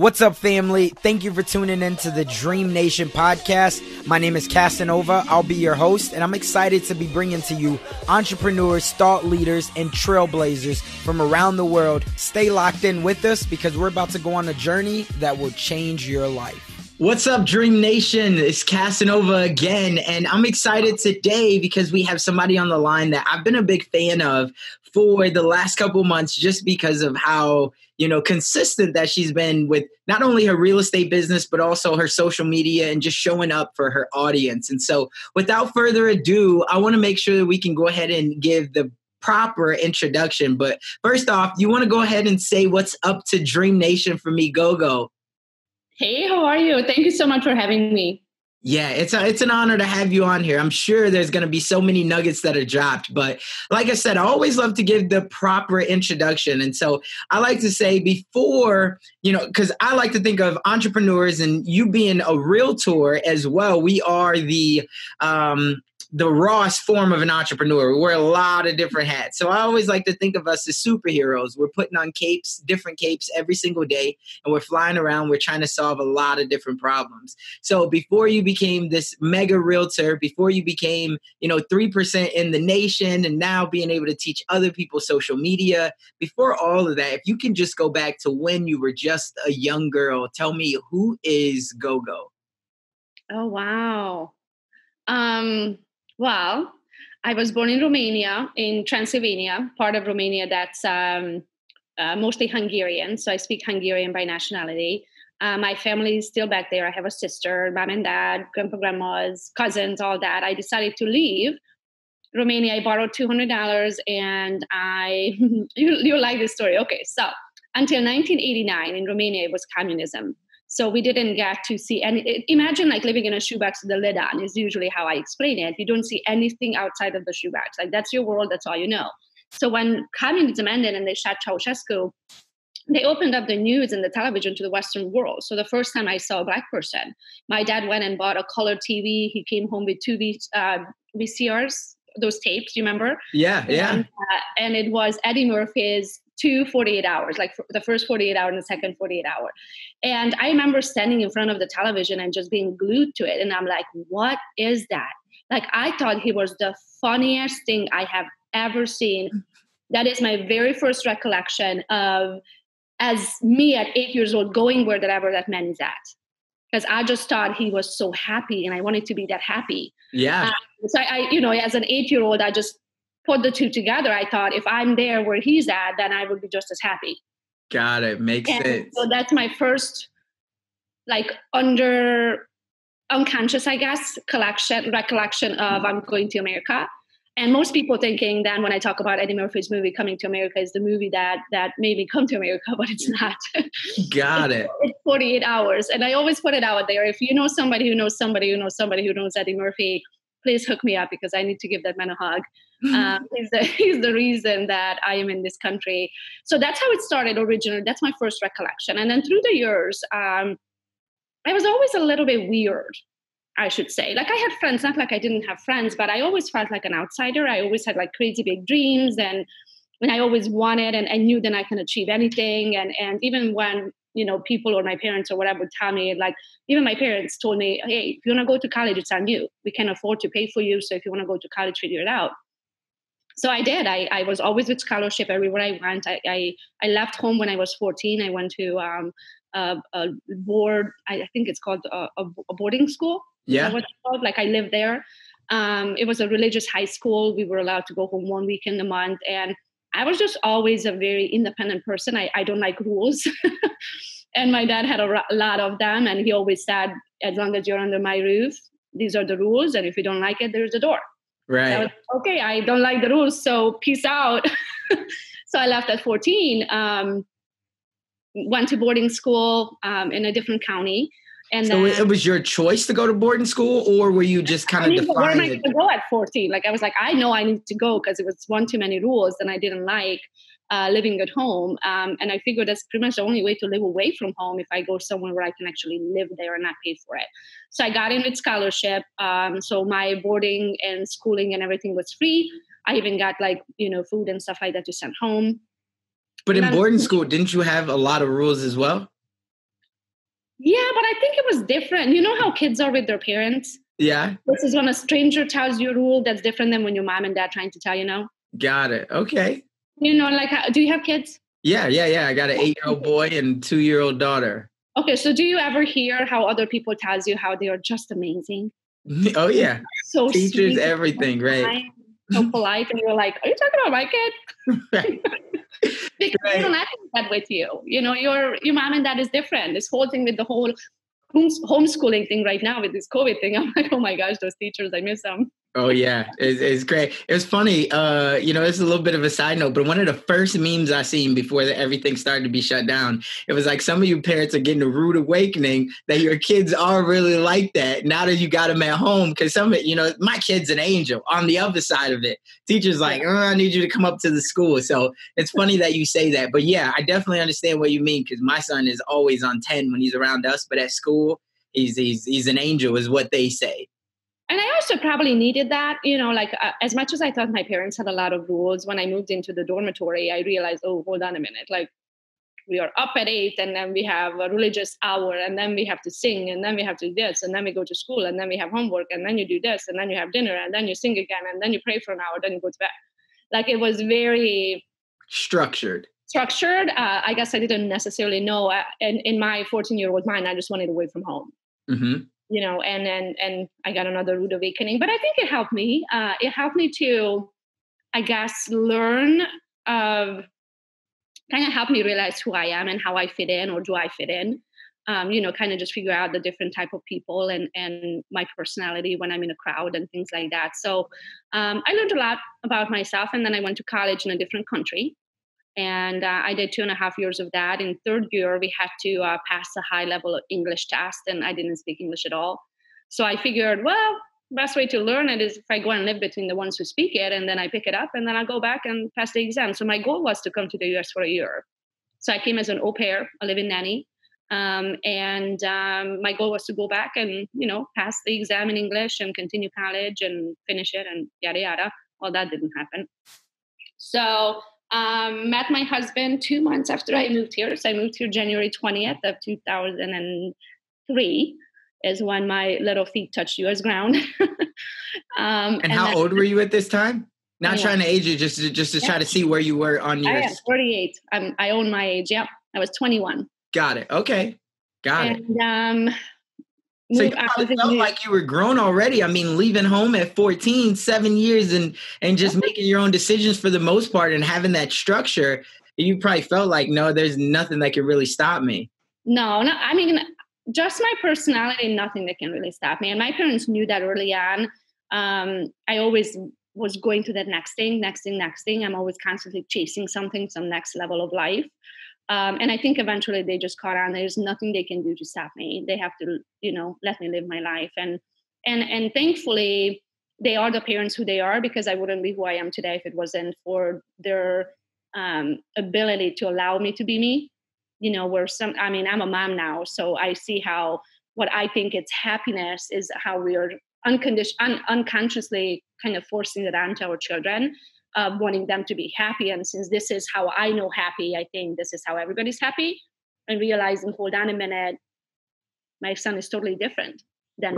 What's up, family? Thank you for tuning in to the Dream Nation podcast. My name is Casanova. I'll be your host, and I'm excited to be bringing to you entrepreneurs, thought leaders, and trailblazers from around the world. Stay locked in with us because we're about to go on a journey that will change your life. What's up, Dream Nation? It's Casanova again, and I'm excited today because we have somebody on the line that I've been a big fan of for the last couple months just because of how you know consistent that she's been with not only her real estate business but also her social media and just showing up for her audience. And so without further ado i want to make sure that we can go ahead and give the proper introduction. But first off you want to go ahead and say what's up to dream nation for me Gogo hey how are you? Thank you so much for having me yeah, it's a, it's an honor to have you on here. I'm sure there's going to be so many nuggets that are dropped, but like I said, I always love to give the proper introduction. And so I like to say before, you know, cuz I like to think of entrepreneurs and you being a realtor as well. We are the um the rawest form of an entrepreneur. We wear a lot of different hats. So I always like to think of us as superheroes. We're putting on capes, different capes every single day, and we're flying around. We're trying to solve a lot of different problems. So before you became this mega realtor, before you became, you know, 3% in the nation, and now being able to teach other people social media, before all of that, if you can just go back to when you were just a young girl, tell me who is GoGo? Oh, wow. Um, well, I was born in Romania, in Transylvania, part of Romania that's um, uh, mostly Hungarian. So I speak Hungarian by nationality. Uh, my family is still back there. I have a sister, mom and dad, grandpa, grandmas, cousins, all that. I decided to leave Romania. I borrowed $200 and I, you, you like this story. Okay, so until 1989 in Romania, it was communism. So we didn't get to see any. Imagine like living in a shoebox with the lid on is usually how I explain it. You don't see anything outside of the shoebox. Like that's your world. That's all you know. So when communism ended and they shot Ceausescu, they opened up the news and the television to the Western world. So the first time I saw a black person, my dad went and bought a color TV. He came home with two v, uh, VCRs, those tapes. You remember? Yeah, yeah. And, uh, and it was Eddie Murphy's two 48 hours, like the first 48 hour and the second 48 hour. And I remember standing in front of the television and just being glued to it. And I'm like, what is that? Like, I thought he was the funniest thing I have ever seen. That is my very first recollection of as me at eight years old going wherever that man is at. Because I just thought he was so happy and I wanted to be that happy. Yeah. Um, so I, I, you know, as an eight year old, I just put the two together, I thought if I'm there where he's at, then I would be just as happy. Got it. Makes and sense. So that's my first, like, under unconscious, I guess, collection, recollection of I'm going to America. And most people thinking then when I talk about Eddie Murphy's movie Coming to America is the movie that that made me come to America, but it's not. Got it. It's 48 hours. And I always put it out there. If you know somebody who knows somebody who knows somebody who knows Eddie Murphy, please hook me up because I need to give that man a hug. Um, he's, the, he's the reason that I am in this country. So that's how it started originally. That's my first recollection. And then through the years, um, I was always a little bit weird, I should say. Like I had friends, not like I didn't have friends, but I always felt like an outsider. I always had like crazy big dreams and and I always wanted and I knew that I can achieve anything. And and even when you know people or my parents or whatever would tell me like even my parents told me hey if you want to go to college it's on you. We can afford to pay for you so if you want to go to college figure it out. So i did. I, I was always with scholarship everywhere i went. I, I, I left home when i was 14 i went to um, a, a board I, think it's called a, a boarding school. Yeah. like i lived there. Um, it was a religious high school. We were allowed to go home one week in a month and I was just always a very independent person. I, I don't like rules. and my dad had a lot of them. And he always said, as long as you're under my roof, these are the rules. And if you don't like it, there's a door. Right. I was, okay, I don't like the rules. So peace out. so I left at 14, um, went to boarding school um, in a different county. And so then, it was your choice to go to boarding school, or were you just kind of Where am I going to go at 14? Like I was like, I know I need to go because it was one too many rules, and I didn't like uh, living at home. Um, and I figured that's pretty much the only way to live away from home if I go somewhere where I can actually live there and not pay for it. So I got in with scholarship. Um, so my boarding and schooling and everything was free. I even got like you know food and stuff like that to send home. But in boarding school, didn't you have a lot of rules as well? Yeah, but I think it was different. You know how kids are with their parents? Yeah. This is when a stranger tells you a rule that's different than when your mom and dad trying to tell you no. Got it. Okay. You know, like, do you have kids? Yeah, yeah, yeah. I got an eight year old boy and two year old daughter. Okay, so do you ever hear how other people tells you how they are just amazing? Oh yeah. So Teachers, everything, right? So polite, and you're like, "Are you talking about my kid?" right. Because Right. they don't act that with you. You know, your your mom and dad is different. This whole thing with the whole homeschooling thing right now with this COVID thing, I'm like, oh my gosh, those teachers, I miss them. Oh yeah, it's, it's great. It was funny. Uh, you know, it's a little bit of a side note, but one of the first memes I seen before that everything started to be shut down, it was like some of you parents are getting a rude awakening that your kids are really like that now that you got them at home. Because some, of you know, my kid's an angel. On the other side of it, teachers like, oh, I need you to come up to the school. So it's funny that you say that. But yeah, I definitely understand what you mean because my son is always on ten when he's around us, but at school, he's he's he's an angel, is what they say. And I also probably needed that, you know, like uh, as much as I thought my parents had a lot of rules, when I moved into the dormitory, I realized, oh, hold on a minute. Like we are up at eight and then we have a religious hour and then we have to sing and then we have to do this and then we go to school and then we have homework and then you do this and then you have dinner and then you sing again and then you pray for an hour, then you go to bed. Like it was very Structured. structured. Uh, I guess I didn't necessarily know. Uh, in, in my 14 year old mind, I just wanted away from home hmm you know and and and i got another rude awakening but i think it helped me uh it helped me to i guess learn of kind of helped me realize who i am and how i fit in or do i fit in um, you know kind of just figure out the different type of people and and my personality when i'm in a crowd and things like that. So um, i learned a lot about myself and then i went to college in a different country and uh, I did two and a half years of that. In third year, we had to uh, pass a high level English test, and I didn't speak English at all. So I figured, well, best way to learn it is if I go and live between the ones who speak it, and then I pick it up, and then I go back and pass the exam. So my goal was to come to the U.S. for a year. So I came as an au pair, a living nanny, um, and um, my goal was to go back and you know pass the exam in English and continue college and finish it and yada yada. Well, that didn't happen. So um, met my husband two months after I moved here. So I moved here January 20th of 2003 is when my little feet touched U.S. ground. um, And, how then- old were you at this time? Not Yeah. trying to age you, just to, just to try to see where you were on I your. am 48. I'm, I own my age. Yep. I was 21. Got it. Okay, got it. and um, So you probably felt like you were grown already. I mean, leaving home at 14, seven years and and just making your own decisions for the most part and having that structure, you probably felt like, no, there's nothing that can really stop me. No, no. I mean, just my personality, nothing that can really stop me. And my parents knew that early on. Um, I always was going to that next thing, next thing, next thing. I'm always constantly chasing something, some next level of life. Um, and I think eventually they just caught on. There's nothing they can do to stop me. They have to, you know, let me live my life. And and and thankfully, they are the parents who they are because I wouldn't be who I am today if it wasn't for their um, ability to allow me to be me you know where some i mean i'm a mom now so i see how what i think it's happiness is how we are un- unconsciously kind of forcing it onto our children uh, wanting them to be happy. And since this is how i know happy i think this is how everybody's happy. And realizing hold on a minute. My son is totally different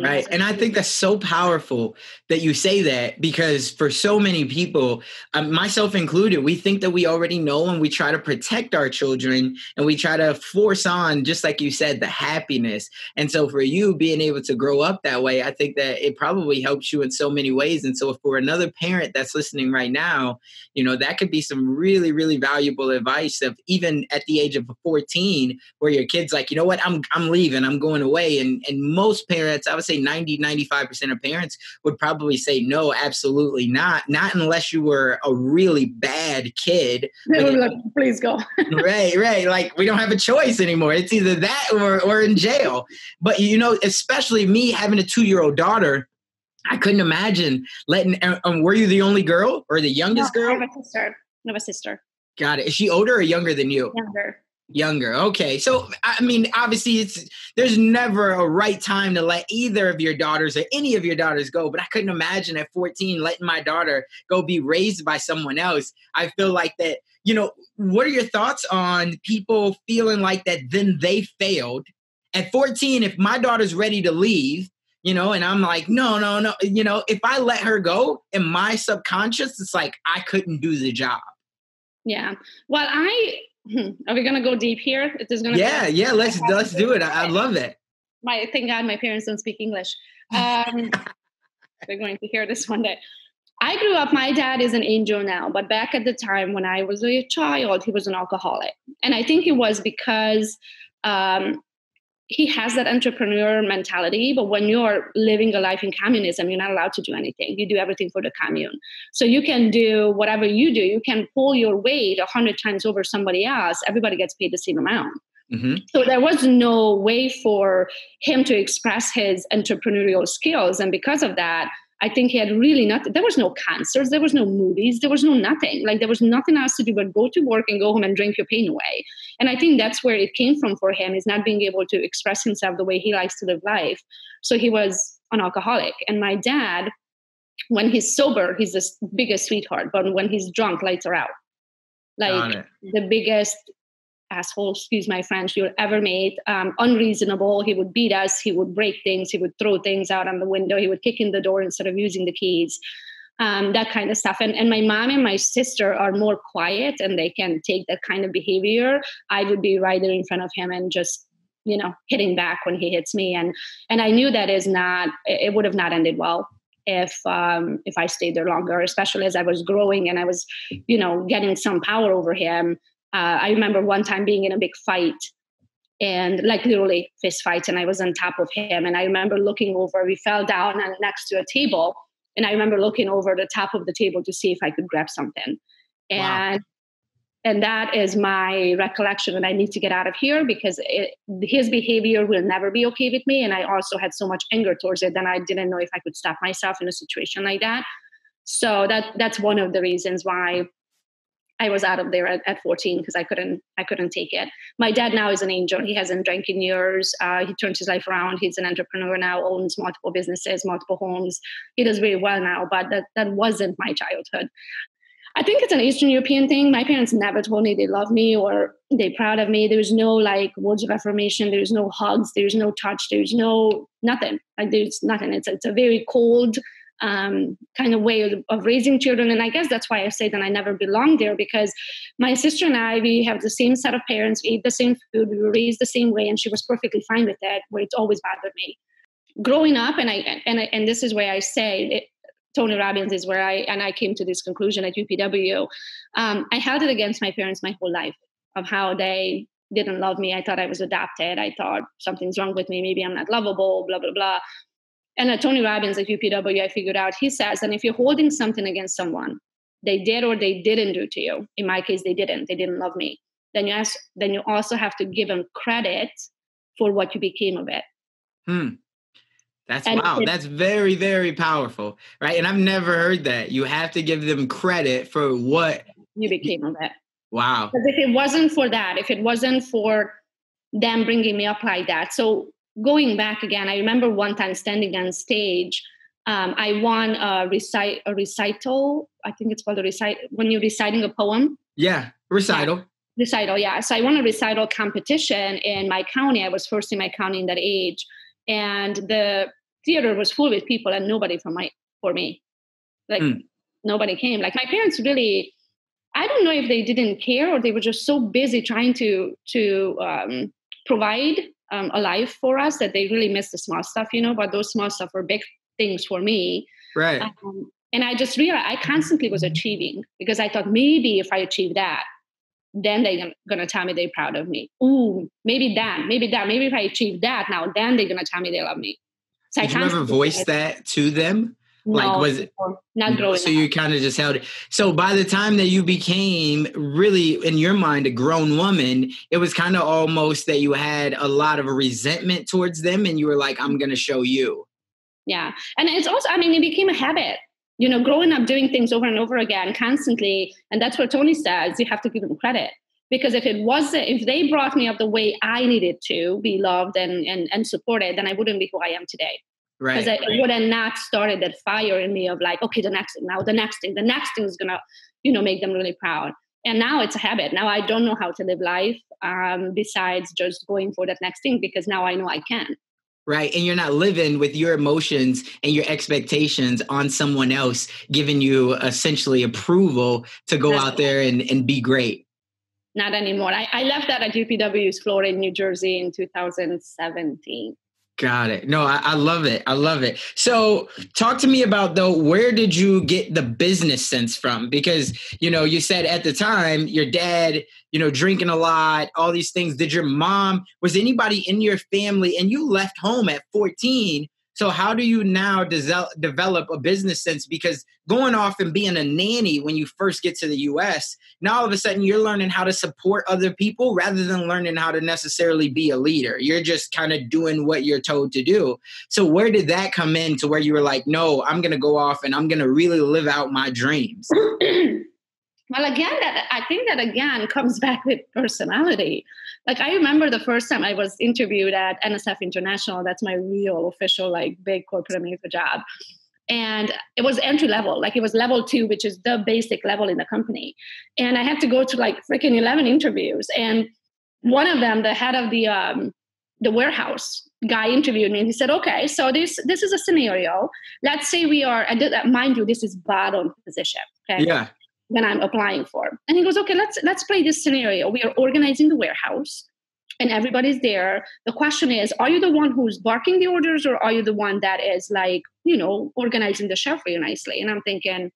Right. And I think that's so powerful that you say that because for so many people, um, myself included, we think that we already know and we try to protect our children and we try to force on, just like you said, the happiness. And so for you being able to grow up that way, I think that it probably helps you in so many ways. And so for another parent that's listening right now, you know, that could be some really, really valuable advice of even at the age of 14, where your kid's like, you know what, I'm I'm leaving, I'm going away. And and most parents, I would say 90, 95% of parents would probably say, no, absolutely not. Not unless you were a really bad kid. They were like, please go right, right. Like we don't have a choice anymore. It's either that or or in jail. But you know, especially me having a two-year-old daughter, I couldn't imagine letting um, were you the only girl or the youngest No, I have a sister I have a sister Got it. Is she older or younger than you? younger Younger. Okay. So I mean, obviously it's there's never a right time to let either of your daughters or any of your daughters go, but I couldn't imagine at 14 letting my daughter go be raised by someone else. I feel like that, you know, what are your thoughts on people feeling like that then they failed at 14, if my daughter's ready to leave, you know, and I'm like, no, no, no, you know, if I let her go in my subconscious, it's like I couldn't do the job. Yeah. Well, I are we gonna go deep here? It is gonna. Yeah, yeah. Let's let's do it. I, I love it. My thank God my parents don't speak English. Um, they're going to hear this one day. I grew up, my dad is an angel now, but back at the time when I was a child, he was an alcoholic. And I think it was because um, he has that entrepreneur mentality. But when you're living a life in communism, you're not allowed to do anything. You do everything for the commune. So you can do whatever you do. You can pull your weight a hundred times over somebody else. Everybody gets paid the same amount. Mm-hmm. So there was no way for him to express his entrepreneurial skills. And because of that, I think he had really nothing. There was no concerts, there was no movies, there was no nothing. Like there was nothing else to do but go to work and go home and drink your pain away. And I think that's where it came from for him is not being able to express himself the way he likes to live life. So he was an alcoholic. And my dad, when he's sober, he's the biggest sweetheart, but when he's drunk, lights are out. Like the biggest asshole, excuse my French, you ever made. Um, unreasonable. He would beat us. He would break things. He would throw things out on the window. He would kick in the door instead of using the keys. Um, that kind of stuff. And, and my mom and my sister are more quiet and they can take that kind of behavior. I would be right there in front of him and just you know hitting back when he hits me and and i knew that is not it would have not ended well if um if i stayed there longer especially as i was growing and i was you know getting some power over him uh, I remember one time being in a big fight and like literally fist fight and I was on top of him. And I remember looking over we fell down and next to a table and I remember looking over the top of the table to see if I could grab something. And wow. and that is my recollection and I need to get out of here because it, his behavior will never be okay with me and I also had so much anger towards it that I didn't know if I could stop myself in a situation like that. So that that's one of the reasons why I was out of there at, at 14 because I couldn't I couldn't take it. My dad now is an angel. He hasn't drank in years. Uh, he turned his life around. He's an entrepreneur now, owns multiple businesses, multiple homes. He does very well now, but that that wasn't my childhood. I think it's an Eastern European thing. My parents never told me they love me or they're proud of me. There's no like words of affirmation. There's no hugs. There's no touch. There's no nothing. Like there's nothing. It's it's a very cold, um, kind of way of, of, raising children. And I guess that's why I say that I never belonged there because my sister and I, we have the same set of parents, we ate the same food, we were raised the same way, and she was perfectly fine with that, where it always bothered me. Growing up, and I and I, and this is where I say it, Tony Robbins is where I and I came to this conclusion at UPW. Um, I held it against my parents my whole life of how they didn't love me. I thought I was adopted. I thought something's wrong with me. Maybe I'm not lovable. Blah blah blah. And uh, Tony Robbins at UPW, I figured out, he says, and if you're holding something against someone, they did or they didn't do to you. In my case, they didn't. They didn't love me. Then you ask, then you also have to give them credit for what you became of it. Hmm. That's and wow. It, That's very, very powerful. Right. And I've never heard that. You have to give them credit for what you became of it. Wow. Because if it wasn't for that, if it wasn't for them bringing me up like that. So going back again, I remember one time standing on stage. Um, I won a recite a recital. I think it's called a recite when you're reciting a poem. Yeah, recital. Yeah. Recital, yeah. So I won a recital competition in my county. I was first in my county in that age, and the theater was full with people, and nobody for my for me. Like mm. nobody came. Like my parents really. I don't know if they didn't care or they were just so busy trying to to um, provide um, alive for us that they really miss the small stuff, you know, but those small stuff were big things for me. Right. Um, and I just realized I constantly was achieving because I thought maybe if I achieve that, then they're gonna tell me they're proud of me. Ooh, maybe that, maybe that, maybe if I achieve that now, then they're gonna tell me they love me. So Did I you ever voice that to them? No, like was it not mm. growing so you kind of just held it. So by the time that you became really in your mind a grown woman it was kind of almost that you had a lot of resentment towards them and you were like i'm gonna show you. Yeah. And it's also i mean it became a habit. You know growing up doing things over and over again constantly and that's what tony says you have to give them credit. Because if it wasn't if they brought me up the way i needed to be loved and and, and supported then i wouldn't be who i am today Right. Because it would have not started that fire in me of like, okay, the next thing now, the next thing, the next thing is gonna, you know, make them really proud. and now it's a habit. Now i don't know how to live life um, besides just going for that next thing because now i know i can. Right and you're not living with your emotions and your expectations on someone else giving you essentially approval to go That's out there and, and be great. Not anymore. I, I left that at upw's floor in new jersey in 2017 Got it. No, I, I, love it. I love it. So, talk to me about though, where did you get the business sense from? Because you know, you said at the time your dad, you know, drinking a lot, all these things. Did your mom? Was anybody in your family? And you left home at fourteen so how do you now de- develop a business sense? Because going off and being a nanny when you first get to the U.S., now all of a sudden you're learning how to support other people rather than learning how to necessarily be a leader. You're just kind of doing what you're told to do. So where did that come in to where you were like, no, I'm going to go off and I'm going to really live out my dreams? Well, again, that I think that again comes back with personality. Like I remember the first time I was interviewed at NSF International. That's my real official, like big corporate America job, and it was entry level. Like it was level two, which is the basic level in the company. And I had to go to like freaking eleven interviews, and one of them, the head of the um, the warehouse guy interviewed me and he said okay so this this is a scenario let's say we are mind you this is bottom position okay yeah when I'm applying for. And he goes, okay, let's let's play this scenario. We are organizing the warehouse and everybody's there. The question is, are you the one who's barking the orders or are you the one that is like, you know, organizing the shelf really nicely? And I'm thinking,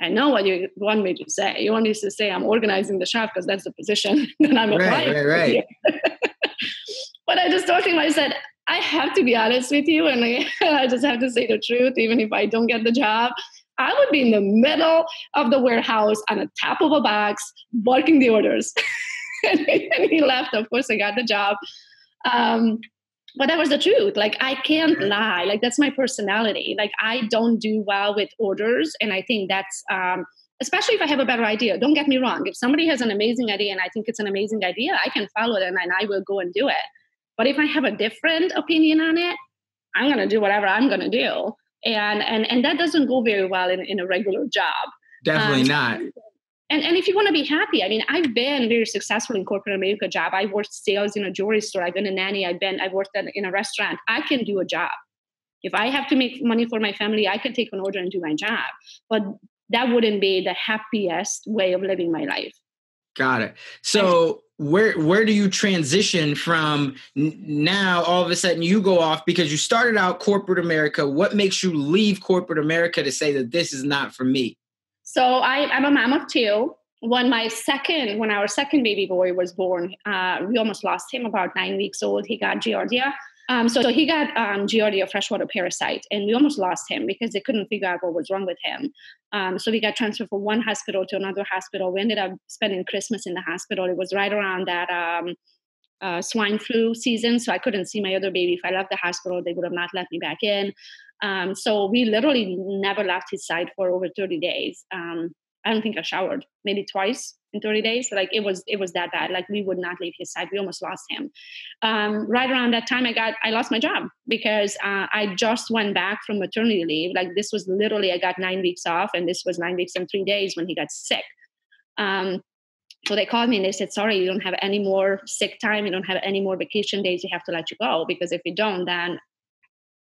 I know what you want me to say. You want me to say I'm organizing the shelf because that's the position that I'm applying. Right, right, right. but I just told him, I said, I have to be honest with you and I just have to say the truth, even if I don't get the job. I would be in the middle of the warehouse on the top of a box, barking the orders. and, he left. Of course, I got the job. Um, but that was the truth. Like, I can't lie. Like, that's my personality. Like, I don't do well with orders. And I think that's, um, especially if I have a better idea. Don't get me wrong. If somebody has an amazing idea and I think it's an amazing idea, I can follow them and I will go and do it. But if I have a different opinion on it, I'm going to do whatever I'm going to do and and and that doesn't go very well in, in a regular job. Definitely um, not. and, and if you want to be happy i mean i've been very successful in corporate america job. I worked sales in a jewelry store. I've been a nanny. I've been i worked in a restaurant. I can do a job. If i have to make money for my family i can take an order and do my job but that wouldn't be the happiest way of living my life. Got it. So where where do you transition from now all of a sudden you go off because you started out corporate america? What makes you leave corporate america to say that this is not for me? So I, i'm a mom of two. When my second when our second baby boy was born uh, we almost lost him about nine weeks old. He got giardia um, so, so, he got um, Giardia freshwater parasite, and we almost lost him because they couldn't figure out what was wrong with him. Um, so we got transferred from one hospital to another hospital. We ended up spending Christmas in the hospital. It was right around that um, uh, swine flu season, so I couldn't see my other baby. If I left the hospital, they would have not let me back in. Um, so we literally never left his side for over 30 days. I don't think I showered, maybe twice in 30 days like it was it was that bad like we would not leave his side we almost lost him. Um, right around that time i got i lost my job because uh, i just went back from maternity leave like this was literally i got nine weeks off and this was nine weeks and three days when he got sick. Um, so they called me and they said sorry you don't have any more sick time you don't have any more vacation days you have to let you go because if you don't then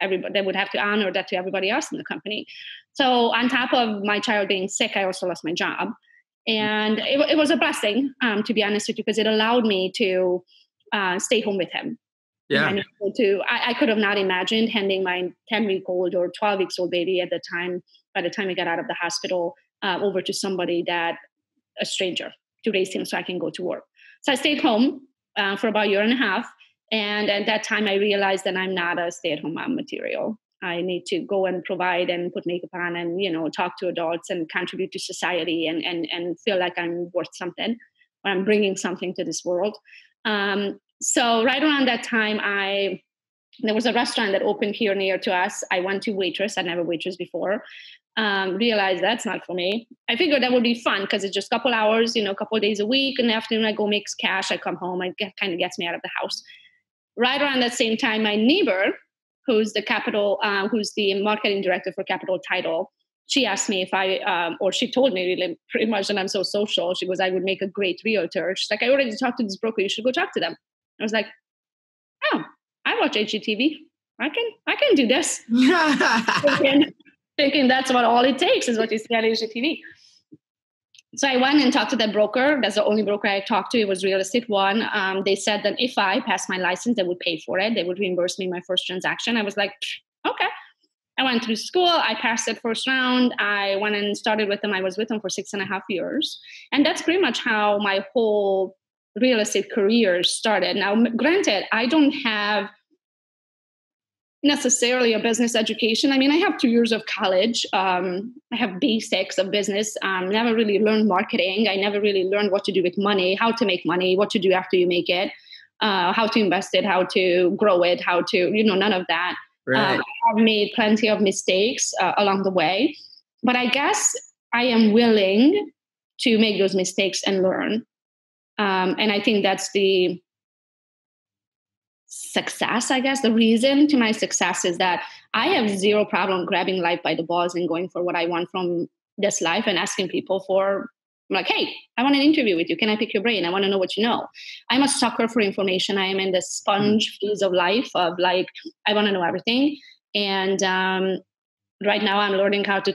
everybody they would have to honor that to everybody else in the company. So on top of my child being sick i also lost my job. And it, it was a blessing um, to be honest with you because it allowed me to uh, stay home with him. Yeah. to I, I, could have not imagined handing my 10 week old or 12 weeks old baby at the time by the time I got out of the hospital uh, over to somebody that a stranger to raise him so i can go to work. So i stayed home uh, for about a year and a half and at that time i realized that i'm not a stay-at-home mom material I need to go and provide and put makeup on and you know talk to adults and contribute to society and and and feel like I'm worth something or I'm bringing something to this world. Um, so right around that time, I there was a restaurant that opened here near to us. I went to waitress. I never waitress before. Um, realized that's not for me. I figured that would be fun because it's just a couple hours, you know, a couple days a week. In the afternoon, I go make cash. I come home. It kind of gets me out of the house. Right around that same time, my neighbor who's the capital, uh, who's the marketing director for Capital Title, she asked me if I, um, or she told me really pretty much, and I'm so social. She goes, I would make a great realtor. She's like, I already talked to this broker. You should go talk to them. I was like, oh, I watch HGTV. I can, I can do this. thinking, thinking that's what all it takes is what you see on HGTV. So I went and talked to that broker. That's the only broker I talked to. It was Real Estate One. Um, they said that if I passed my license, they would pay for it. They would reimburse me my first transaction. I was like, okay. I went through school. I passed that first round. I went and started with them. I was with them for six and a half years. And that's pretty much how my whole real estate career started. Now, granted, I don't have necessarily a business education. I mean, I have two years of college. Um, I have basics of business. Um, never really learned marketing. I never really learned what to do with money, how to make money, what to do after you make it, uh, how to invest it, how to grow it, how to, you know, none of that. Right. Um, I've made plenty of mistakes uh, along the way, but I guess I am willing to make those mistakes and learn. Um, and I think that's the success, I guess. The reason to my success is that I have zero problem grabbing life by the balls and going for what I want from this life and asking people for I'm like, hey, I want an interview with you. Can I pick your brain? I want to know what you know. I'm a sucker for information. I am in the sponge phase of life of like, I want to know everything. And um, right now I'm learning how to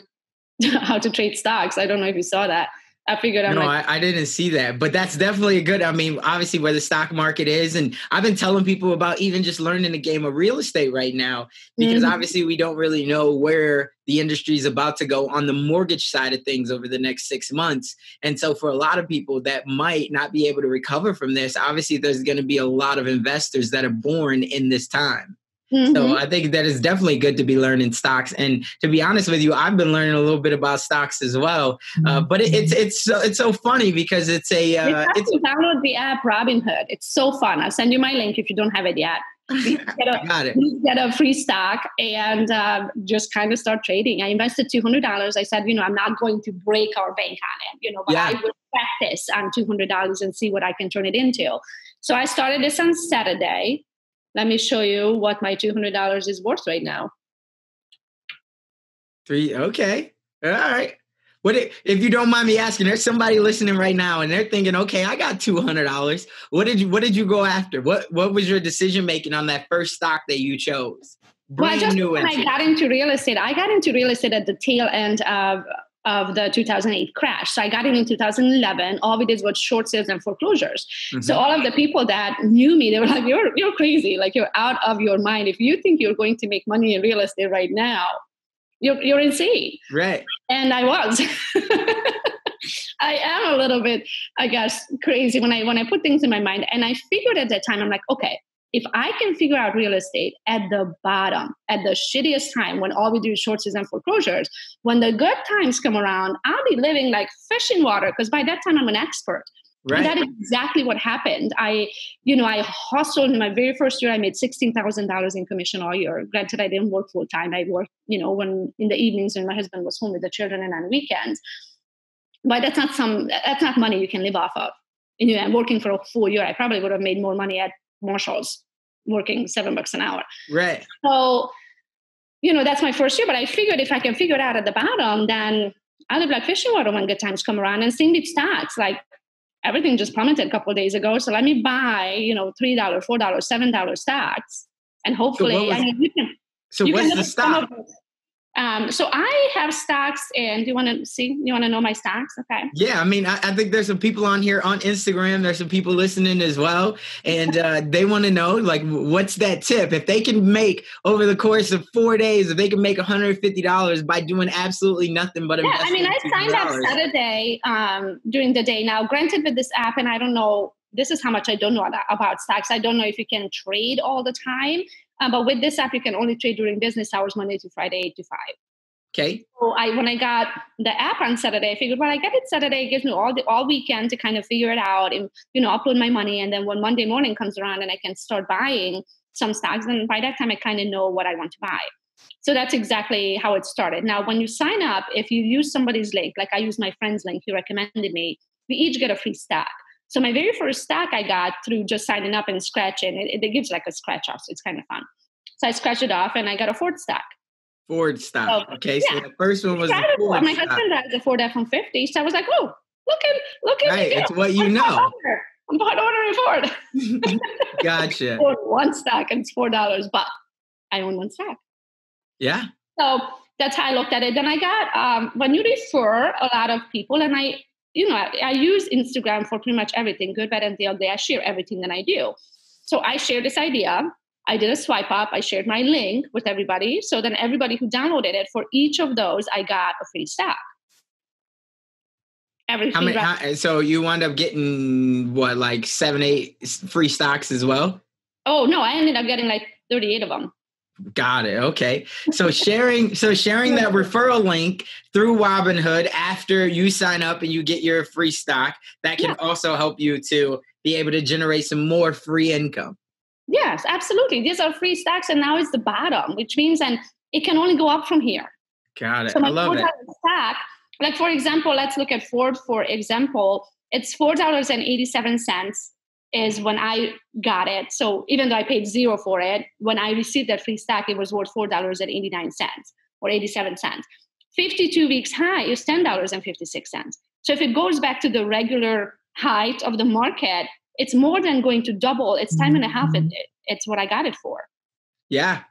how to trade stocks. I don't know if you saw that. I figured I'm no, I, I, didn't see that, but that's definitely a good. I mean, obviously, where the stock market is, and I've been telling people about even just learning the game of real estate right now because mm-hmm. obviously we don't really know where the industry is about to go on the mortgage side of things over the next six months. And so, for a lot of people that might not be able to recover from this, obviously, there's going to be a lot of investors that are born in this time. Mm-hmm. So I think that is definitely good to be learning stocks. And to be honest with you, I've been learning a little bit about stocks as well. Uh, mm-hmm. but it, it's it's so, it's so funny because it's a uh, it's download the app Robinhood. It's so fun. I'll send you my link if you don't have it yet. get a, Got it. Get a free stock and uh, just kind of start trading. I invested two hundred dollars. I said, you know, I'm not going to break our bank on it, you know, but yeah. I will practice on two hundred dollars and see what I can turn it into. So I started this on Saturday let me show you what my $200 is worth right now. Three, okay. All right. What if you don't mind me asking? There's somebody listening right now, and they're thinking, "Okay, I got two hundred dollars. What did you What did you go after? What What was your decision making on that first stock that you chose? Brand well, just when I got into real estate, I got into real estate at the tail end of of the 2008 crash. So I got in in 2011. All we did was short sales and foreclosures. Mm-hmm. So all of the people that knew me, they were like, "You're you're crazy! Like you're out of your mind. If you think you're going to make money in real estate right now, you're you're insane." Right. And I was. I am a little bit, I guess, crazy when I when I put things in my mind. And I figured at that time, I'm like, okay, if I can figure out real estate at the bottom, at the shittiest time when all we do is short sales and foreclosures, when the good times come around, I'll be living like fish in water because by that time I'm an expert. Right. That is exactly what happened. I, you know, I hustled in my very first year. I made sixteen thousand dollars in commission all year. Granted, I didn't work full time. I worked, you know, when in the evenings when my husband was home with the children and on weekends. But that's not some. That's not money you can live off of. You know, I'm working for a full year. I probably would have made more money at Marshalls working seven bucks an hour. Right. So, you know, that's my first year, but I figured if I can figure it out at the bottom, then I live like fishing water when good times come around and same with stocks. Like everything just plummeted a couple days ago. So let me buy, you know, $3, $4, $7 stocks. And hopefully, so was, I mean, you can. So you what's the stock? Um, so I have stocks, and do you want to see? You want to know my stocks? Okay. Yeah, I mean, I, I, think there's some people on here on Instagram. There's some people listening as well, and uh, they want to know like, what's that tip? If they can make over the course of four days, if they can make 150 dollars by doing absolutely nothing but yeah, I mean, I signed up Saturday um, during the day. Now, granted, with this app, and I don't know this is how much I don't know about stocks. I don't know if you can trade all the time, uh, but with this app, you can only trade during business hours, Monday to Friday, eight to five. Okay. So I when I got the app on Saturday, I figured, well, I get it Saturday, it gives me all the all weekend to kind of figure it out and you know upload my money, and then when Monday morning comes around and I can start buying some stocks, then by that time I kind of know what I want to buy. So that's exactly how it started. Now, when you sign up, if you use somebody's link, like I use my friend's link, he recommended me, we each get a free stock. So my very first stack I got through just signing up and scratching. It, it gives like a scratch off, so it's kind of fun. So I scratched it off and I got a Ford stack. Ford stack. So, okay, yeah. so the first one was the Ford My stock. husband has a Ford F-150, so I was like, oh, look at look at right, it's what you know. I'm not ordering Ford. gotcha. one stack and it's four dollars, but I own one stack. Yeah. So that's how I looked at it. Then I got um, when you refer a lot of people, and I, you know, I, I use Instagram for pretty much everything, good, bad, and the ugly. I share everything that I do. So I shared this idea. I did a swipe up. I shared my link with everybody. So then everybody who downloaded it for each of those, I got a free stock. Everything. How many, how, so you wound up getting what, like seven, eight free stocks as well? Oh no, I ended up getting like 38 of them. Got it. Okay. So sharing so sharing that referral link through Robinhood after you sign up and you get your free stock, that can yeah. also help you to be able to generate some more free income. Yes, absolutely. These are free stocks and now it's the bottom, which means and it can only go up from here. Got it. So I love it. Stock, like for example, let's look at Ford for example. It's four dollars and eighty-seven cents is when I got it. So even though I paid zero for it, when I received that free stock, it was worth four dollars and eighty-nine cents or eighty-seven cents. Fifty-two weeks high is ten dollars and fifty-six cents. So if it goes back to the regular height of the market, it's more than going to double. It's time and a half. Mm-hmm. It, it's what I got it for. Yeah,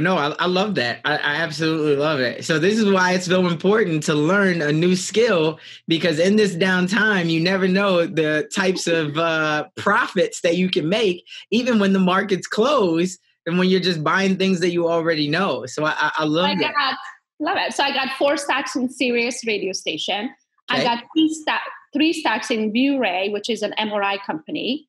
but no, I, I love that. I, I, absolutely love it. So this is why it's so important to learn a new skill because in this downtime, you never know the types of uh, profits that you can make, even when the markets close and when you're just buying things that you already know. So I, I love I that. Got, love it. So I got four stocks in Sirius radio station. Okay. I got three, sta- three stocks in ViewRay, which is an MRI company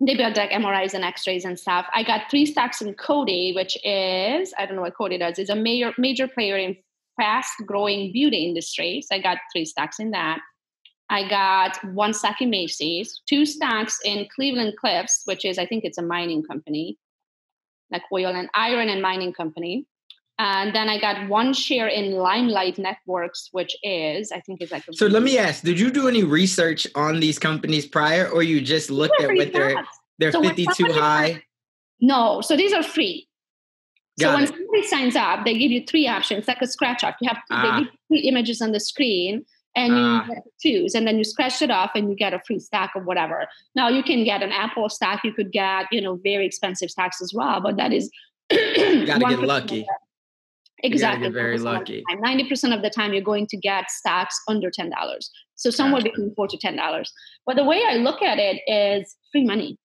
they build like MRIs and X-rays and stuff. I got three stocks in Coty, which is I don't know what Coty does. It's a major major player in fast-growing beauty industry. So I got three stocks in that. I got one stock in Macy's, two stocks in Cleveland Cliffs, which is I think it's a mining company, like oil and iron and mining company. And then I got one share in Limelight Networks, which is, I think, is like. so let me ask: Did you do any research on these companies prior, or you just looked at what they're they're so fifty high? no, so these are free. Got so when somebody signs up, they give you three options, like a scratch off. You have ah. they give you three images on the screen, and you ah. choose, and then you scratch it off, and you get a free stack of whatever. Now you can get an Apple stack. You could get you know very expensive stacks as well, but that is. Got to get lucky. Exactly. very lucky. Ninety percent of the time, you're going to get stocks under ten dollars. So somewhere gotcha. between four to ten dollars. But the way I look at it is free money.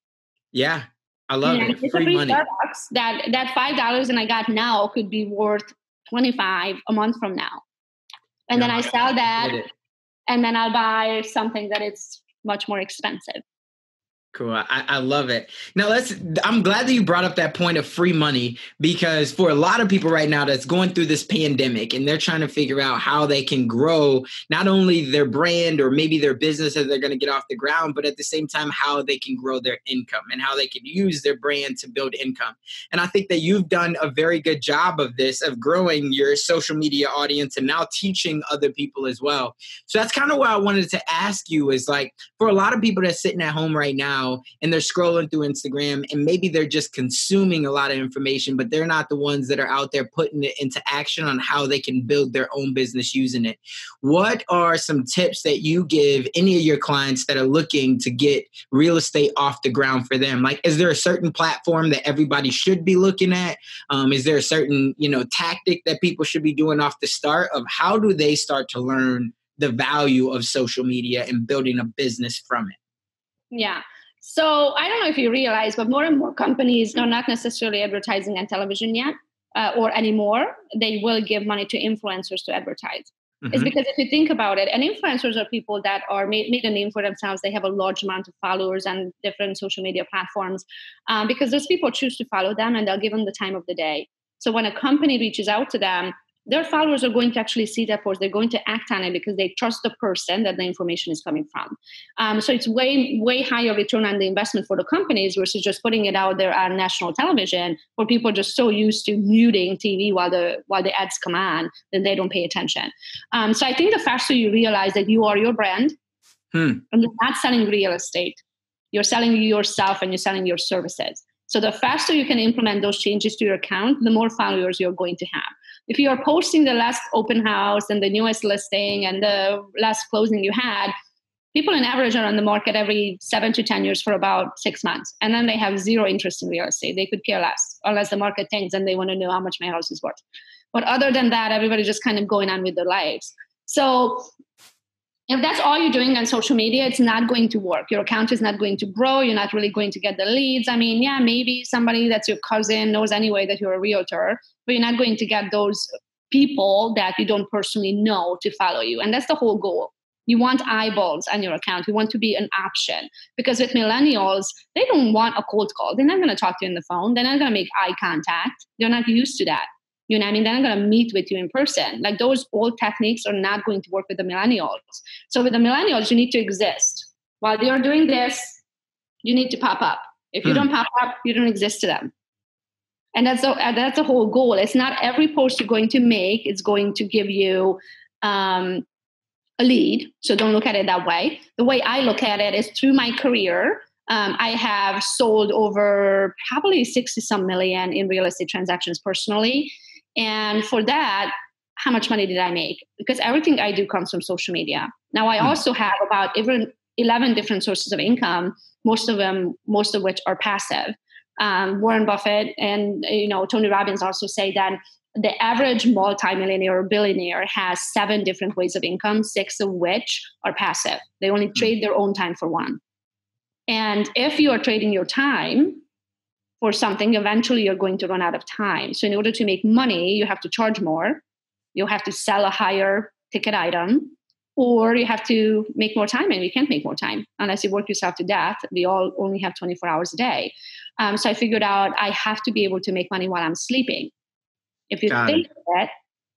Yeah, I love it. Free, free money. Starbucks, that that five dollars and I got now could be worth twenty five a month from now, and no, then I, I sell that, and then I'll buy something that is much more expensive. Cool. I, I love it. Now let's I'm glad that you brought up that point of free money because for a lot of people right now that's going through this pandemic and they're trying to figure out how they can grow not only their brand or maybe their business that they're going to get off the ground, but at the same time how they can grow their income and how they can use their brand to build income. And I think that you've done a very good job of this, of growing your social media audience and now teaching other people as well. So that's kind of what I wanted to ask you is like for a lot of people that's sitting at home right now now and they're scrolling through Instagram and maybe they're just consuming a lot of information, but they're not the ones that are out there putting it into action on how they can build their own business using it. What are some tips that you give any of your clients that are looking to get real estate off the ground for them? Like, is there a certain platform that everybody should be looking at? Um, is there a certain, you know, tactic that people should be doing off the start of how do they start to learn the value of social media and building a business from it? Yeah. So I don't know if you realize, but more and more companies are not necessarily advertising on television yet uh, or anymore. They will give money to influencers to advertise. Mm-hmm. It's because if you think about it, and influencers are people that are made, made a name for themselves. They have a large amount of followers on different social media platforms um, because those people choose to follow them and they'll give them the time of the day. So when a company reaches out to them, their followers are going to actually see that post. They're going to act on it because they trust the person that the information is coming from. Um, so it's way, way higher return on the investment for the companies versus just putting it out there on national television where people are just so used to muting TV while the while the ads come on, then they don't pay attention. Um, so I think the faster you realize that you are your brand hmm. and you're not selling real estate, you're selling yourself and you're selling your services. So the faster you can implement those changes to your account, the more followers you're going to have. If you are posting the last open house and the newest listing and the last closing you had, people in average are on the market every seven to 10 years for about six months. And then they have zero interest in real estate. They could care less unless the market tanks and they want to know how much my house is worth. But other than that, everybody's just kind of going on with their lives. So if that's all you're doing on social media, it's not going to work. Your account is not going to grow. You're not really going to get the leads. I mean, yeah, maybe somebody that's your cousin knows anyway that you're a realtor, but you're not going to get those people that you don't personally know to follow you. And that's the whole goal. You want eyeballs on your account. You want to be an option because with millennials, they don't want a cold call. They're not going to talk to you on the phone. They're not going to make eye contact. They're not used to that. You know, what I mean, they're not going to meet with you in person. Like those old techniques are not going to work with the millennials. So with the millennials, you need to exist. While they are doing this, you need to pop up. If you hmm. don't pop up, you don't exist to them. And that's a, that's the whole goal. It's not every post you're going to make is going to give you um, a lead. So don't look at it that way. The way I look at it is through my career. Um, I have sold over probably 60 some million in real estate transactions personally. And for that, how much money did I make? Because everything I do comes from social media. Now I hmm. also have about even 11 different sources of income, most of them, most of which are passive. Um, Warren Buffett and you know Tony Robbins also say that the average multimillionaire or billionaire has seven different ways of income, six of which are passive. They only hmm. trade their own time for one. And if you are trading your time, for something, eventually you're going to run out of time. So, in order to make money, you have to charge more, you have to sell a higher ticket item, or you have to make more time. And you can't make more time unless you work yourself to death. We all only have 24 hours a day. Um, so, I figured out I have to be able to make money while I'm sleeping. If you Got think it. that,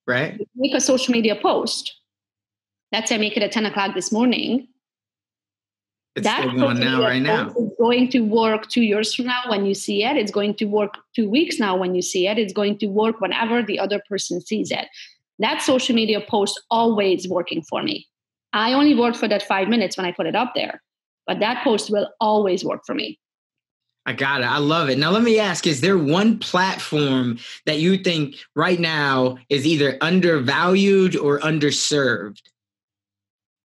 right? make a social media post. Let's say I make it at 10 o'clock this morning it's that still going now, right now. It's going to work two years from now when you see it. It's going to work two weeks now when you see it. It's going to work whenever the other person sees it. That social media post always working for me. I only worked for that five minutes when I put it up there, but that post will always work for me. I got it. I love it. Now, let me ask Is there one platform that you think right now is either undervalued or underserved?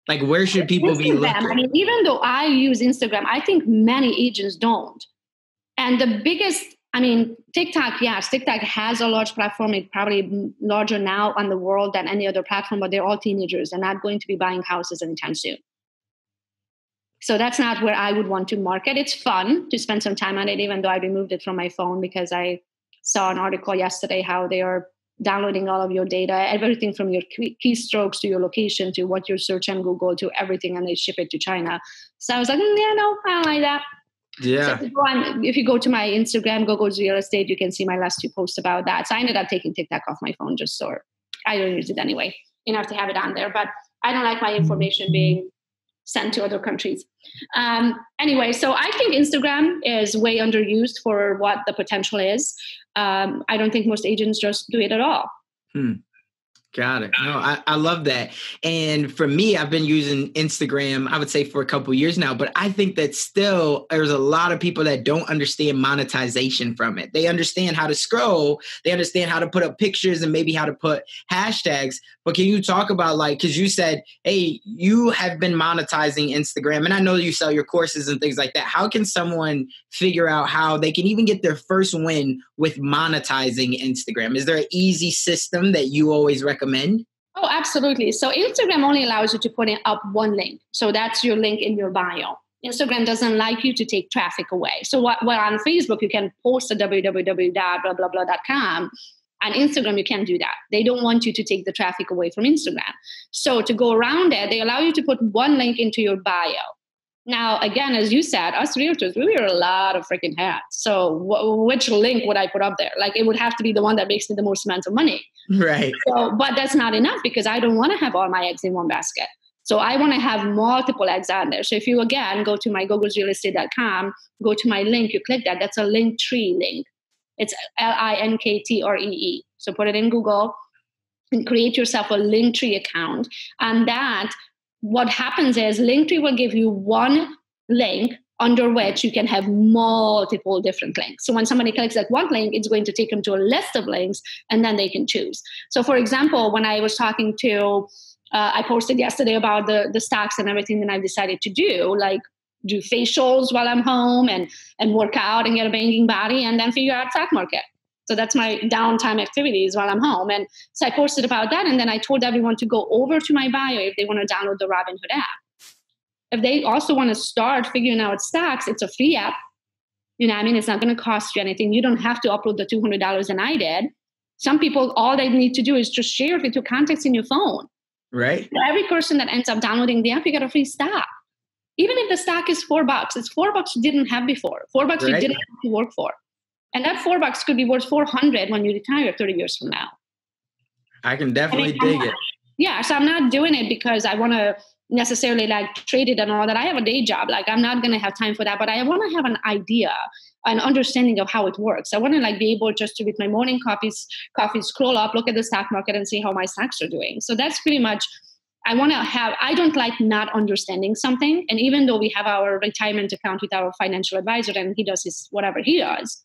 Like, where should people be looking? I mean, even though I use Instagram, I think many agents don't. And the biggest, I mean, TikTok, yes, TikTok has a large platform. It's probably larger now on the world than any other platform, but they're all teenagers. They're not going to be buying houses anytime soon. So that's not where I would want to market. It's fun to spend some time on it, even though I removed it from my phone because I saw an article yesterday how they are downloading all of your data, everything from your keystrokes to your location to what you search on Google to everything, and they ship it to China. So I was like, mm, yeah, no, I don't like that. Yeah. So if, you on, if, you go to my Instagram, Gogo real estate, you can see my last two posts about that. So I ended up taking TikTok off my phone just so I don't use it anyway. You have to have it on there, but I don't like my information being sent to other countries. Um, anyway, so I think Instagram is way underused for what the potential is. Um, I don't think most agents just do it at all. Hmm. Got it. No, I, I love that. And for me, I've been using Instagram, I would say for a couple years now, but I think that still there's a lot of people that don't understand monetization from it. They understand how to scroll, they understand how to put up pictures and maybe how to put hashtags. But can you talk about like, because you said, hey, you have been monetizing Instagram, and I know you sell your courses and things like that. How can someone figure out how they can even get their first win with monetizing Instagram? Is there an easy system that you always recommend? Oh, absolutely. So Instagram only allows you to put up one link. So that's your link in your bio. Instagram doesn't like you to take traffic away. So what, well, on Facebook, you can post a www.blah, On Instagram, you can't do that. They don't want you to take the traffic away from Instagram. So to go around it, they allow you to put one link into your bio. Now, again, as you said, us realtors, we wear a lot of freaking hats. So, w- which link would I put up there? Like, it would have to be the one that makes me the most amount of money. Right. So, but that's not enough because I don't want to have all my eggs in one basket. So, I want to have multiple eggs on there. So, if you again go to my gogosrealestate.com, go to my link, you click that. That's a Linktree link. It's L I N K T R E E. So, put it in Google and create yourself a Linktree account. And that what happens is Linktree will give you one link under which you can have multiple different links. So when somebody clicks that one link, it's going to take them to a list of links and then they can choose. So for example, when I was talking to, uh, I posted yesterday about the, the stocks and everything that I've decided to do, like do facials while I'm home and, and work out and get a banging body and then figure out stock market. So that's my downtime activities while I'm home. And so I posted about that. And then I told everyone to go over to my bio if they want to download the Robinhood app if they also want to start figuring out stocks, it's a free app. You know, I mean, it's not going to cost you anything. You don't have to upload the two hundred dollars, and I did. Some people, all they need to do is just share it with your contacts in your phone. Right. Every person that ends up downloading the app, you get a free stock. Even if the stock is four bucks, it's four bucks you didn't have before. Four bucks right. you didn't have to work for, and that four bucks could be worth four hundred when you retire thirty years from now. I can definitely I mean, dig it. Yeah, so I'm not doing it because I want to necessarily like trade it and all that. I have a day job. Like I'm not gonna have time for that, but I want to have an idea, an understanding of how it works. I want to like be able just to with my morning coffees, coffee scroll up, look at the stock market, and see how my stocks are doing. So that's pretty much. I want to have. I don't like not understanding something, and even though we have our retirement account with our financial advisor and he does his whatever he does,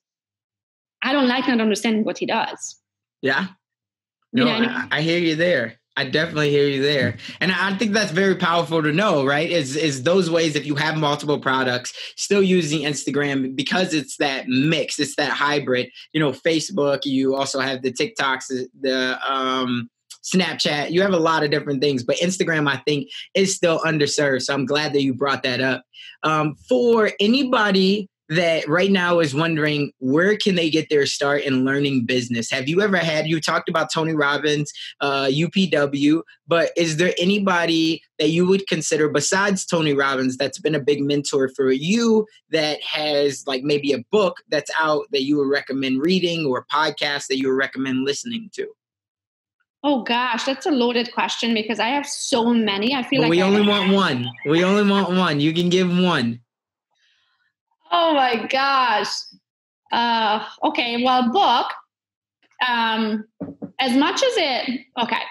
I don't like not understanding what he does. Yeah. No, you know I, mean? I hear you there. I definitely hear you there. And I think that's very powerful to know, right? Is is those ways if you have multiple products, still using Instagram because it's that mix, it's that hybrid. You know, Facebook, you also have the TikToks, the um Snapchat, you have a lot of different things, but Instagram, I think, is still underserved. So I'm glad that you brought that up. Um, for anybody that right now is wondering where can they get their start in learning business have you ever had you talked about tony robbins uh, upw but is there anybody that you would consider besides tony robbins that's been a big mentor for you that has like maybe a book that's out that you would recommend reading or a podcast that you would recommend listening to Oh gosh, that's a loaded question because I have so many. I feel but like we I only want one. We only want one. You can give one. Oh my gosh. Uh, okay, well, book. Um, as much as it, okay,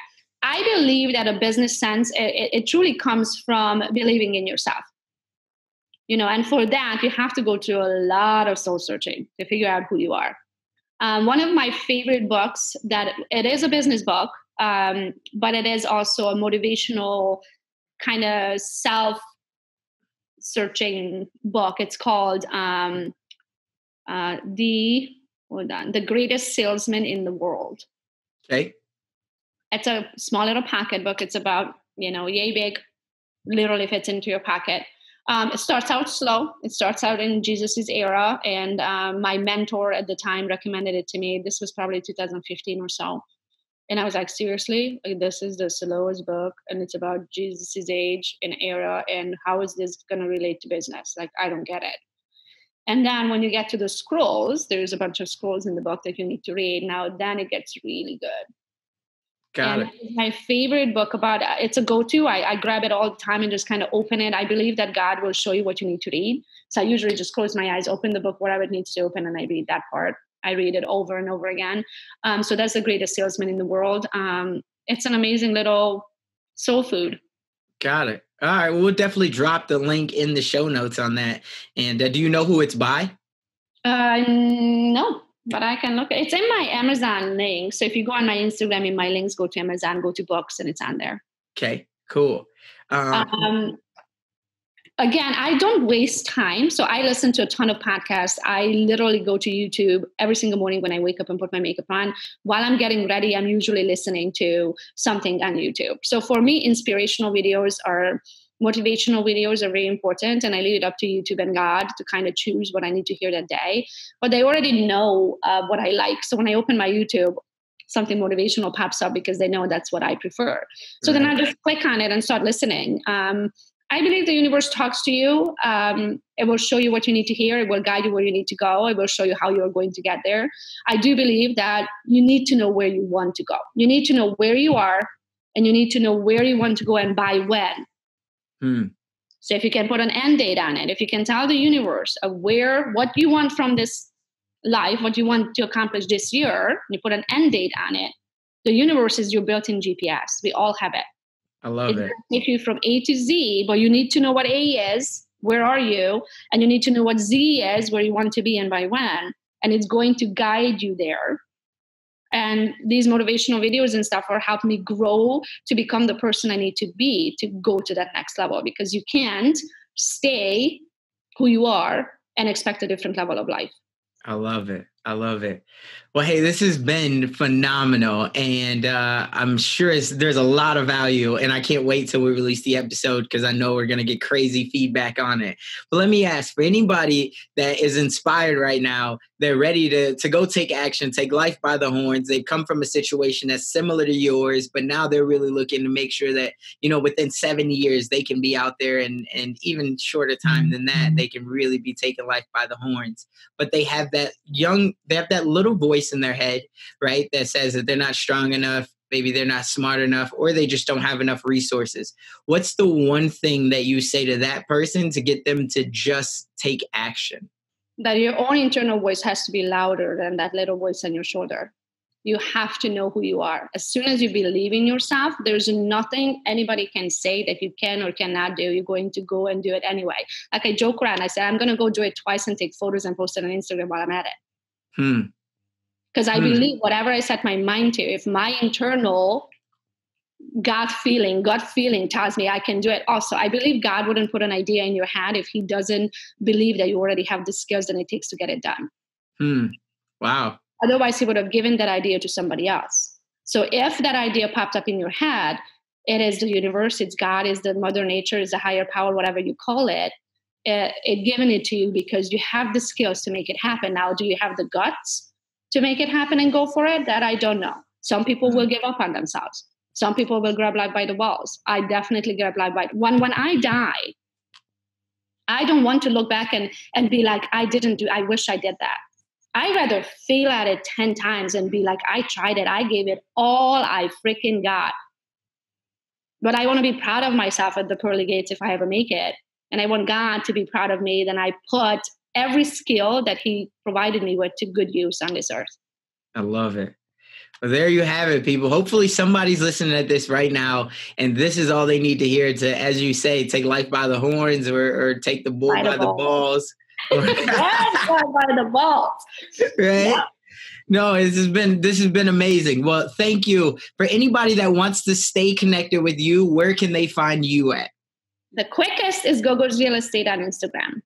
I believe that a business sense it, it truly comes from believing in yourself. You know, and for that you have to go through a lot of soul searching to figure out who you are. Um, one of my favorite books that it is a business book, um, but it is also a motivational kind of self searching book. It's called um, uh, the hold on, the greatest salesman in the world. Okay. It's a small little pocket book. It's about you know yay big, literally fits into your pocket. Um, it starts out slow. It starts out in Jesus's era, and um, my mentor at the time recommended it to me. This was probably 2015 or so. And I was like, seriously, like, this is the slowest book, and it's about Jesus's age and era, and how is this going to relate to business? Like, I don't get it. And then when you get to the scrolls, there's a bunch of scrolls in the book that you need to read. Now, then it gets really good. Got and it. My favorite book about uh, it's a go-to. I, I grab it all the time and just kind of open it. I believe that God will show you what you need to read. So I usually just close my eyes, open the book, whatever it needs to open, and I read that part. I read it over and over again. Um, so that's the greatest salesman in the world. Um, it's an amazing little soul food. Got it. All right, well, we'll definitely drop the link in the show notes on that. And uh, do you know who it's by? Uh, no, but I can look. It's in my Amazon link. So if you go on my Instagram, in my links, go to Amazon, go to books, and it's on there. Okay, cool. Um, um, again, I don't waste time. So I listen to a ton of podcasts. I literally go to YouTube every single morning when I wake up and put my makeup on. While I'm getting ready, I'm usually listening to something on YouTube. So for me, inspirational videos are motivational videos are very important and i leave it up to youtube and god to kind of choose what i need to hear that day but they already know uh, what i like so when i open my youtube something motivational pops up because they know that's what I prefer. So right. then I just click on it and start listening. Um, I believe the universe talks to you. Um, it will show you what you need to hear. It will guide you where you need to go. It will show you how you're going to get there. I do believe that you need to know where you want to go. You need to know where you are, and you need to know where you want to go and by when. Hmm. So if you can put an end date on it, if you can tell the universe of where what you want from this life, what you want to accomplish this year, you put an end date on it. The universe is your built-in GPS. We all have it. I love it. Take you from A to Z, but you need to know what A is where are you and you need to know what z is where you want to be and by when and it's going to guide you there and these motivational videos and stuff are helping me grow to become the person i need to be to go to that next level because you can't stay who you are and expect a different level of life i love it I love it. Well, hey, this has been phenomenal, and uh, I'm sure there's a lot of value. And I can't wait till we release the episode because I know we're gonna get crazy feedback on it. But let me ask for anybody that is inspired right now, they're ready to to go take action, take life by the horns. They've come from a situation that's similar to yours, but now they're really looking to make sure that you know within seven years they can be out there, and and even shorter time than that, they can really be taking life by the horns. But they have that young they have that little voice in their head, right, that says that they're not strong enough, maybe they're not smart enough, or they just don't have enough resources. What's the one thing that you say to that person to get them to just take action? That your own internal voice has to be louder than that little voice on your shoulder. You have to know who you are. As soon as you believe in yourself, there's nothing anybody can say that you can or cannot do. You're going to go and do it anyway. Like I joke around, I said, I'm going to go do it twice and take photos and post it on Instagram while I'm at it. Hmm. Because I hmm. believe whatever I set my mind to, if my internal gut feeling, gut feeling tells me I can do it. Also, I believe God wouldn't put an idea in your head if He doesn't believe that you already have the skills and it takes to get it done. Hmm. Wow. Otherwise, He would have given that idea to somebody else. So if that idea popped up in your head, it is the universe, it's God, is the mother nature, is the higher power, whatever you call it it, it given it to you because you have the skills to make it happen. Now, do you have the guts to make it happen and go for it? That I don't know. Some people will give up on themselves. Some people will grab life by the balls. I definitely grab life by when when I die. I don't want to look back and and be like I didn't do. I wish I did that. I rather fail at it ten times and be like I tried it. I gave it all I freaking got. But I want to be proud of myself at the pearly gates if I ever make it and I want God to be proud of me, then I put every skill that He provided me with to good use on this earth. I love it. Well, there you have it, people. Hopefully, somebody's listening at this right now, and this is all they need to hear to, as you say, take life by the horns or, or take the bull by, by the, balls. balls. by the balls. Right? Yeah. No, this has been this has been amazing. Well, thank you for anybody that wants to stay connected with you. Where can they find you at? The quickest is GoGo's Real Estate on Instagram.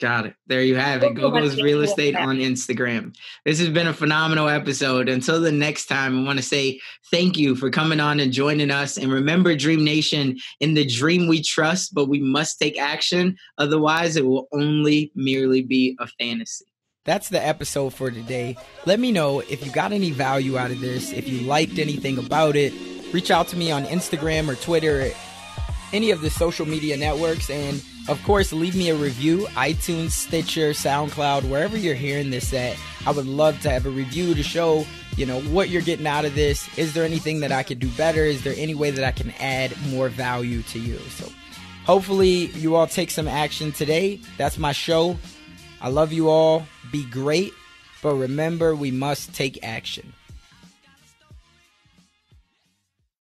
Got it. There you have it. GoGo's Real Estate on Instagram. This has been a phenomenal episode. Until the next time, I want to say thank you for coming on and joining us. And remember, Dream Nation, in the dream we trust, but we must take action. Otherwise, it will only merely be a fantasy. That's the episode for today. Let me know if you got any value out of this, if you liked anything about it. Reach out to me on Instagram or Twitter any of the social media networks. And of course, leave me a review iTunes, Stitcher, SoundCloud, wherever you're hearing this at. I would love to have a review to show, you know, what you're getting out of this. Is there anything that I could do better? Is there any way that I can add more value to you? So hopefully, you all take some action today. That's my show. I love you all. Be great. But remember, we must take action.